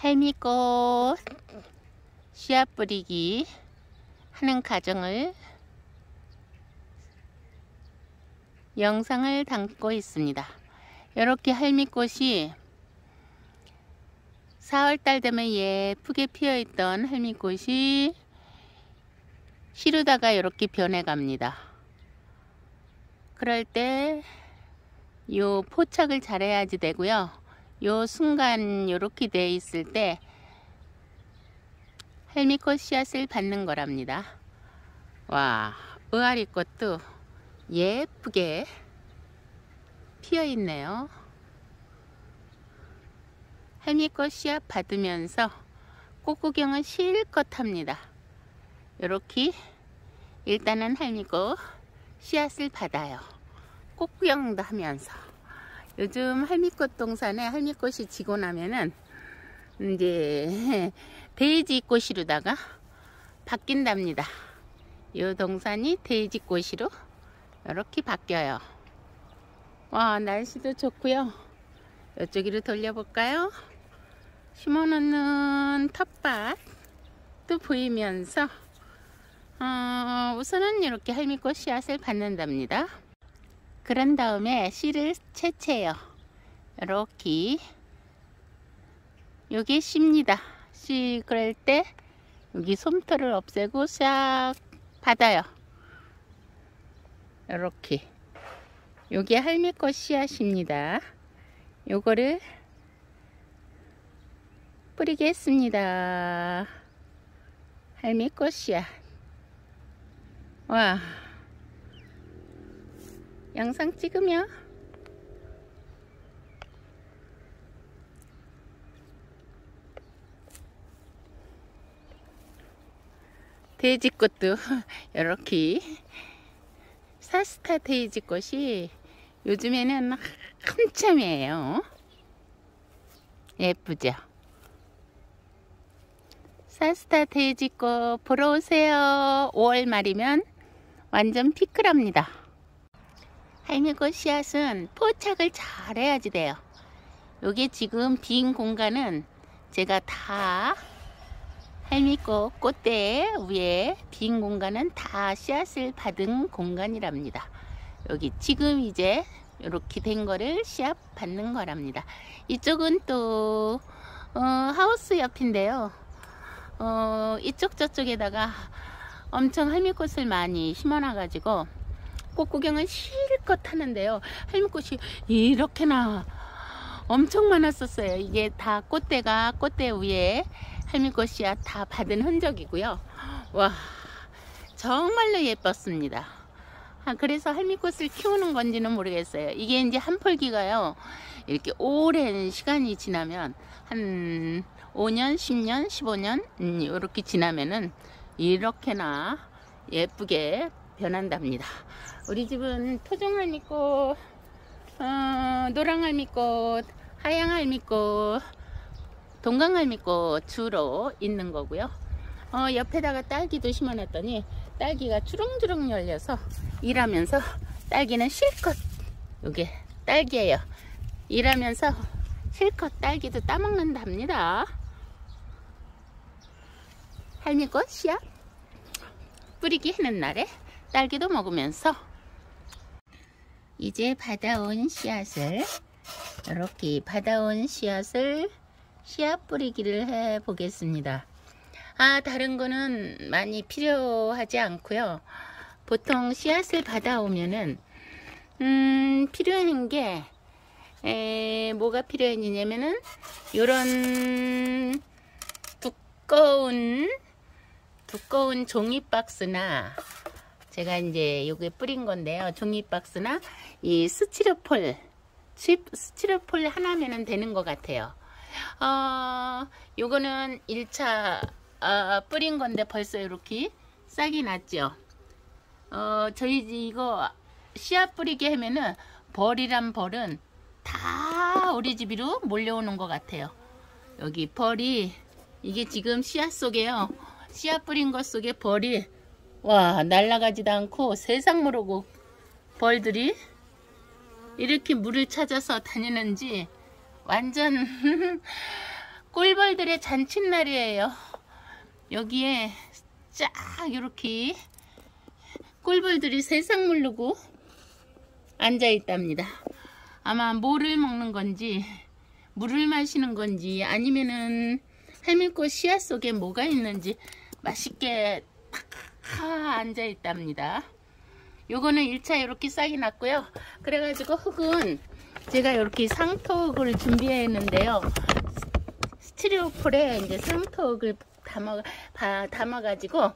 할미꽃 씨앗 뿌리기 하는 과정을 영상을 담고 있습니다. 이렇게 할미꽃이 4월달 되면 예쁘게 피어있던 할미꽃이 시루다가 이렇게 변해갑니다. 그럴 때 요 포착을 잘해야지 되고요. 요 순간 이렇게 돼 있을 때 헬미꽃 씨앗을 받는 거랍니다. 와, 의아리꽃도 예쁘게 피어 있네요. 헬미꽃 씨앗 받으면서 꽃구경은 실컷 합니다. 이렇게 일단은 할미꽃 씨앗을 받아요. 꽃구경도 하면서 요즘 할미꽃 동산에 할미꽃이 지고 나면은 이제 데이지 꽃이로다가 바뀐답니다. 이 동산이 데이지꽃으로 이렇게 바뀌어요. 와 날씨도 좋고요. 이쪽으로 돌려볼까요? 심어놓는 텃밭도 보이면서 어, 우선은 이렇게 할미꽃 씨앗을 받는답니다. 그런 다음에 씨를 채채요. 이렇게 여기 씨입니다. 씨 그럴 때 여기 솜털을 없애고 싹 받아요. 이렇게 여기 할미꽃 씨앗입니다. 요거를 뿌리겠습니다. 할미꽃 씨앗. 와. 영상 찍으며 돼지꽃도 이렇게 사스타 돼지꽃이 요즘에는 한참이에요. 예쁘죠? 사스타 돼지꽃 보러 오세요. 5월 말이면 완전 피크랍니다. 할미꽃 씨앗은 포착을 잘 해야지 돼요. 여기 지금 빈 공간은 제가 다 할미꽃 꽃대 위에 빈 공간은 다 씨앗을 받은 공간이랍니다. 여기 지금 이제 이렇게 된 거를 씨앗 받는 거랍니다. 이쪽은 또 어, 하우스 옆인데요. 어, 이쪽 저쪽에다가 엄청 할미꽃을 많이 심어놔 가지고 꽃 구경은 실컷 하는데요. 할미꽃이 이렇게나 엄청 많았었어요. 이게 다 꽃대가 꽃대 위에 할미꽃이야 다 받은 흔적이고요. 와 정말로 예뻤습니다. 아, 그래서 할미꽃을 키우는 건지는 모르겠어요. 이게 이제 한 폴기가요. 이렇게 오랜 시간이 지나면 한 5년, 10년, 15년 음, 이렇게 지나면은 이렇게나 예쁘게 변한답니다. 우리 집은 토종할미꽃, 어, 노랑할미꽃, 하양할미꽃, 동강할미꽃 주로 있는 거고요. 어, 옆에다가 딸기도 심어놨더니 딸기가 주렁주렁 열려서 일하면서 딸기는 실컷 이게 딸기예요. 일하면서 실컷 딸기도 따먹는답니다. 할미꽃 씨앗 뿌리기 하는 날에 딸기도 먹으면서 이제 받아온 씨앗을 이렇게 받아온 씨앗을 씨앗 뿌리기를 해 보겠습니다. 아 다른 거는 많이 필요하지 않고요. 보통 씨앗을 받아오면은 음 필요한 게 에, 뭐가 필요했냐면은 요런 두꺼운 두꺼운 종이 박스나 제가 이제 요게 뿌린 건데요. 종이 박스나 이 스티로폴 칩 스티로폴 하나면은 되는 것 같아요. 어, 요거는 1차 어, 뿌린 건데 벌써 이렇게 싹이 났죠. 어, 저희 이거 씨앗 뿌리게 하면은 벌이란 벌은 다 우리 집으로 몰려오는 것 같아요. 여기 벌이 이게 지금 씨앗 속에요. 씨앗 뿌린 것 속에 벌이 와 날아가지도 않고 세상 모르고 벌들이 이렇게 물을 찾아서 다니는지 완전 꿀벌들의 잔칫날이에요. 여기에 쫙 이렇게 꿀벌들이 세상 물르고 앉아 있답니다. 아마 뭐를 먹는 건지 물을 마시는 건지 아니면은 해밀꽃 씨앗 속에 뭐가 있는지 맛있게 탁 앉아 있답니다. 요거는 1차 이렇게 싹이 났고요. 그래가지고 흙은 제가 이렇게 상토흙을 준비해 했는데요. 스티로폴에 이제 상토흙을 담아, 담아가지고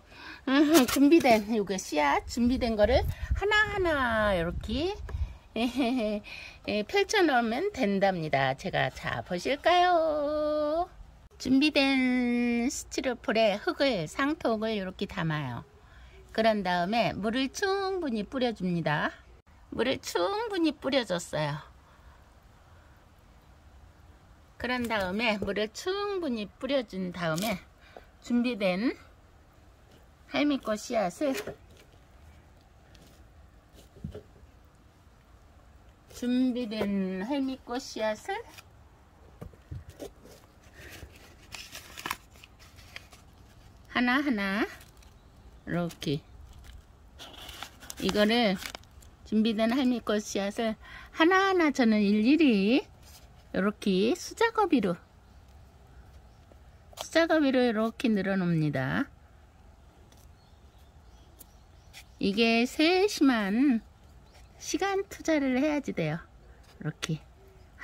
음, 준비된 요거 씨앗 준비된 거를 하나하나 이렇게 펼쳐 놓으면 된답니다. 제가 자 보실까요? 준비된 스티로폴에 흙을 상토흙을 이렇게 담아요. 그런 다음에 물을 충분히 뿌려줍니다. 물을 충분히 뿌려줬어요. 그런 다음에 물을 충분히 뿌려준 다음에 준비된 할미꽃 씨앗을 준비된 할미꽃 씨앗을 하나하나 이렇게 이거를 준비된 할미꽃 씨앗을 하나하나 저는 일일이 이렇게 수작업이로 수작업이로 이렇게 늘어놓습니다. 이게 세심한 시간 투자를 해야지 돼요. 이렇게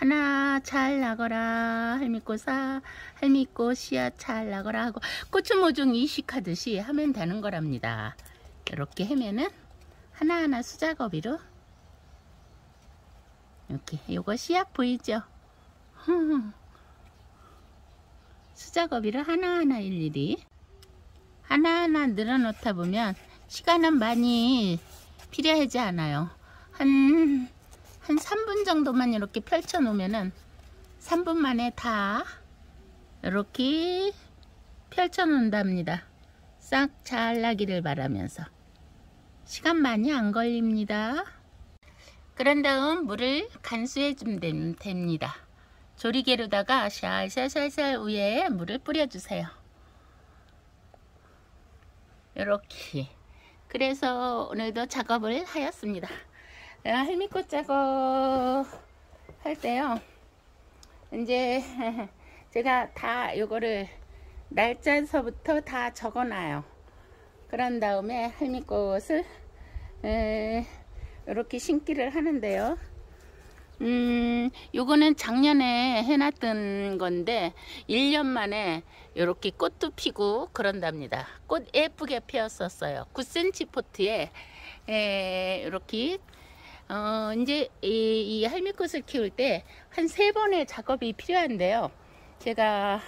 하나 잘 나거라 할미꽃아 할미꽃 씨앗 잘 나거라 하고 고추모종 이식하듯이 하면 되는 거랍니다. 이렇게 하면은 하나하나 수작업이로 이렇게 요거 씨앗 보이죠? 수작업이를 하나하나 일일이 하나하나 늘어놓다 보면 시간은 많이 필요하지 않아요. 한, 한 3분 정도만 이렇게 펼쳐 놓으면은 3분 만에 다 이렇게 펼쳐 놓는답니다. 싹 잘 나기를 바라면서 시간 많이 안 걸립니다. 그런 다음 물을 간수해 주면 됩니다. 조리개로다가 샬샬샬샬 위에 물을 뿌려주세요. 이렇게 그래서 오늘도 작업을 하였습니다. 할미꽃 작업 할 때요. 이제 제가 다 요거를 날짜서부터 다 적어놔요. 그런 다음에 할미꽃을 이렇게 심기를 하는데요. 음, 요거는 작년에 해놨던 건데 1년 만에 이렇게 꽃도 피고 그런답니다. 꽃 예쁘게 피었었어요. 9cm 포트에 에, 이렇게 어, 이제 이, 이 할미꽃을 키울 때 한 세 번의 작업이 필요한데요. 제가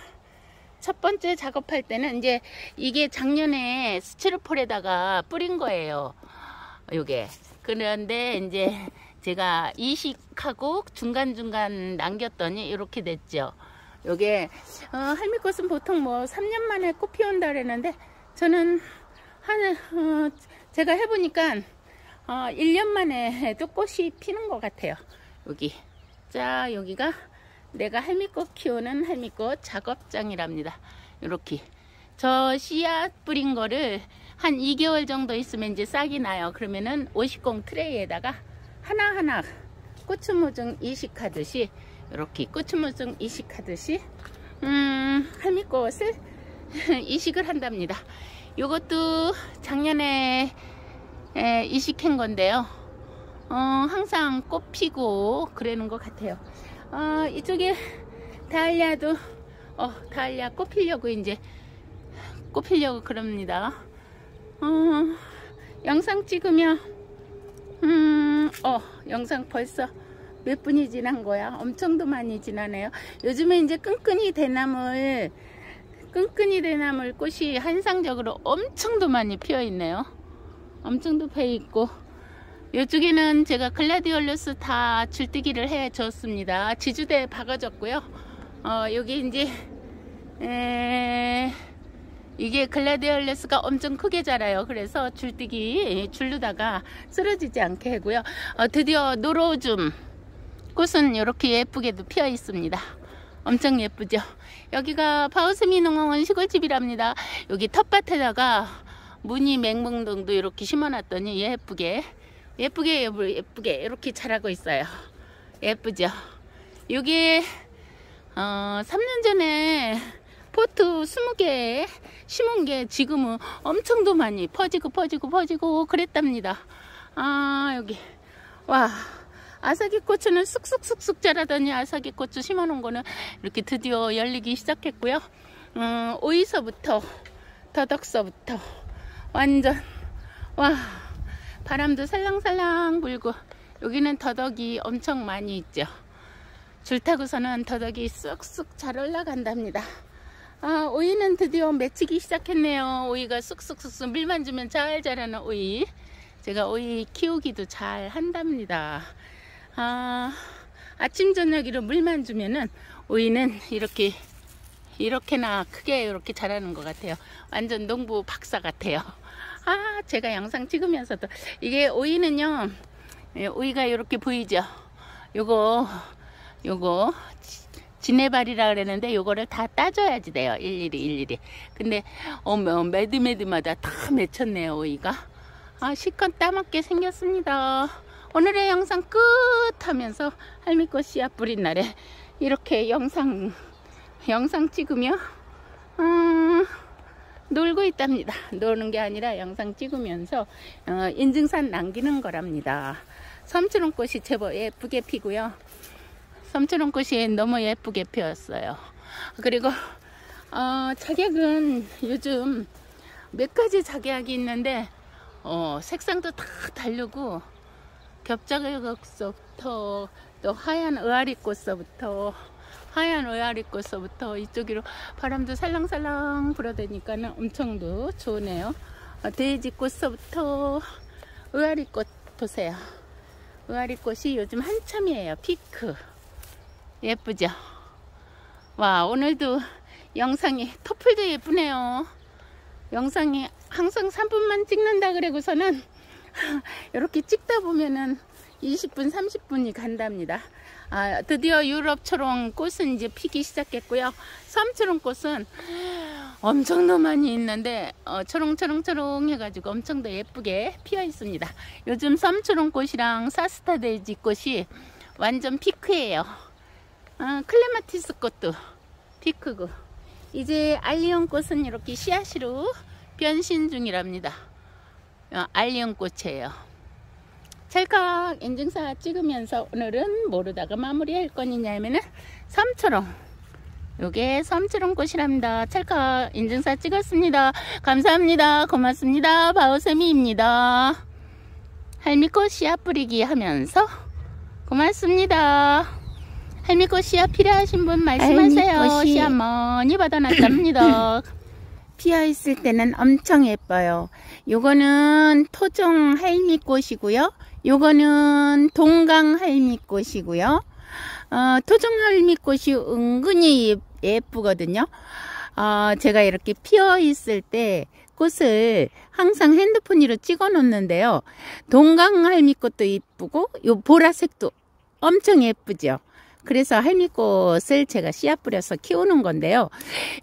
첫 번째 작업할 때는 이제 이게 작년에 스티로폴에다가 뿌린 거예요. 요게. 그런데 이제 제가 이식하고 중간중간 남겼더니 이렇게 됐죠. 요게 어, 할미꽃은 보통 뭐 3년 만에 꽃 피운다 그랬는데 저는 한 어, 제가 해보니까 어, 1년 만에 또 꽃이 피는 것 같아요. 여기 자 여기가 내가 할미꽃 키우는 할미꽃 작업장이랍니다. 이렇게 저 씨앗 뿌린 거를 한 2개월 정도 있으면 이제 싹이 나요. 그러면은 50공 트레이에다가 하나하나 꽃무중 이식하듯이 이렇게 꽃무중 이식하듯이 음, 할미꽃을 이식을 한답니다. 이것도 작년에 에, 이식한 건데요. 어, 항상 꽃 피고 그러는 것 같아요. 어, 이쪽에 다알리아도 어, 다알리아 꽃 피려고 이제 꽃 피려고 그럽니다. 어, 영상 찍으면 음, 어, 영상 벌써 몇 분이 지난 거야? 엄청도 많이 지나네요. 요즘에 이제 끈끈이 대나물, 끈끈이 대나물 꽃이 한상적으로 엄청도 많이 피어 있네요. 엄청도 피어 있고, 이쪽에는 제가 글라디올러스 다 줄뜨기를 해 줬습니다. 지주대에 박아줬고요. 어, 여기 이제, 에... 이게 글라디올레스가 엄청 크게 자라요. 그래서 줄뜨기 줄르다가 쓰러지지 않게 하고요. 어, 드디어 노로줌 꽃은 이렇게 예쁘게도 피어 있습니다. 엄청 예쁘죠? 여기가 바우스미 농원 시골집이랍니다. 여기 텃밭에다가 무늬 맹문동도 이렇게 심어놨더니 예쁘게 예쁘게 예쁘게 이렇게 자라고 있어요. 예쁘죠? 여기 어, 3년 전에 포트 20개 심은 게 지금은 엄청도 많이 퍼지고 퍼지고 퍼지고 그랬답니다. 아 여기 와 아사기 고추는 쑥쑥쑥쑥 자라더니 아사기 고추 심어놓은 거는 이렇게 드디어 열리기 시작했고요. 음, 오이서부터 더덕서부터 완전 와 바람도 살랑살랑 불고 여기는 더덕이 엄청 많이 있죠. 줄 타고서는 더덕이 쑥쑥 잘 올라간답니다. 아, 오이는 드디어 맺히기 시작했네요. 오이가 쑥쑥쑥쑥 물만 주면 잘 자라는 오이. 제가 오이 키우기도 잘 한답니다. 아, 아침 저녁으로 물만 주면은 오이는 이렇게 이렇게나 크게 이렇게 자라는 것 같아요. 완전 농부 박사 같아요. 아, 제가 영상 찍으면서도 이게 오이는요. 예, 오이가 이렇게 보이죠? 요거 요거 지네발이라 그랬는데 요거를 다 따줘야지 돼요. 일일이 일일이. 근데 어머 매드매드마다 다 맺혔네요. 오이가. 아 실컷 따먹게 생겼습니다. 오늘의 영상 끝 하면서 할미꽃 씨앗 뿌린 날에 이렇게 영상 영상 찍으며 음, 놀고 있답니다. 노는 게 아니라 영상 찍으면서 어, 인증산 남기는 거랍니다. 섬초롱꽃이 제법 예쁘게 피고요. 섬초롱꽃이 너무 예쁘게 피었어요. 그리고 어, 자객은 요즘 몇 가지 자객이 있는데 어, 색상도 다 다르고 겹자객서부터 또 하얀 의아리꽃서부터 하얀 의아리 꽃서부터 이쪽으로 바람도 살랑살랑 불어대니까는 엄청도 좋으네요. 어, 돼지꽃서부터 의아리 꽃 보세요. 의아리 꽃이 요즘 한참이에요. 피크. 예쁘죠? 와 오늘도 영상이 토플도 예쁘네요. 영상이 항상 3분만 찍는다 그래고서는 이렇게 찍다 보면은 20분 30분이 간답니다 아, 드디어 유럽 초롱 꽃은 이제 피기 시작했고요. 섬초롱 꽃은 엄청 더 많이 있는데 어, 초롱초롱초롱 해가지고 엄청 더 예쁘게 피어 있습니다. 요즘 섬초롱 꽃이랑 샤스타데이지 꽃이 완전 피크예요. 어, 클레마티스 꽃도 피크고. 이제 알리움 꽃은 이렇게 씨앗으로 변신 중이랍니다. 어, 알리움 꽃이에요 찰칵 인증샷 찍으면서 오늘은 모르다가 마무리할 거냐면은 섬초롱. 요게 섬초롱 꽃이랍니다. 찰칵 인증사 찍었습니다. 감사합니다. 고맙습니다. 바오세미입니다. 할미꽃 씨앗 뿌리기 하면서 고맙습니다. 할미꽃 씨앗 필요하신 분 말씀하세요. 씨앗 많이 받아놨답니다. 피어 있을 때는 엄청 예뻐요. 요거는 토종 할미꽃이고요 요거는 동강 할미꽃이고요. 어, 토종 할미꽃이 은근히 예쁘거든요. 어, 제가 이렇게 피어 있을 때 꽃을 항상 핸드폰으로 찍어 놓는데요. 동강 할미꽃도 이쁘고 요 보라색도 엄청 예쁘죠. 그래서 할미꽃을 제가 씨앗 뿌려서 키우는 건데요.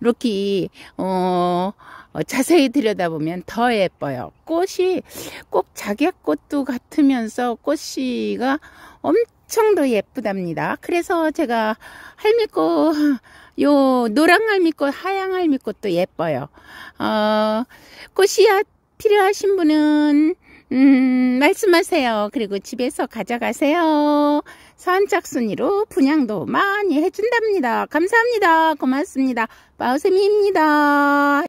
이렇게 어, 어, 자세히 들여다보면 더 예뻐요. 꽃이 꼭 자객꽃도 같으면서 꽃이가 엄청 더 예쁘답니다. 그래서 제가 할미꽃 요 노랑 할미꽃 하양 할미꽃도 예뻐요. 어, 꽃이야 필요하신 분은 음, 말씀하세요. 그리고 집에서 가져가세요. 선착순위로 분양도 많이 해준답니다. 감사합니다. 고맙습니다. 마우쌤입니다.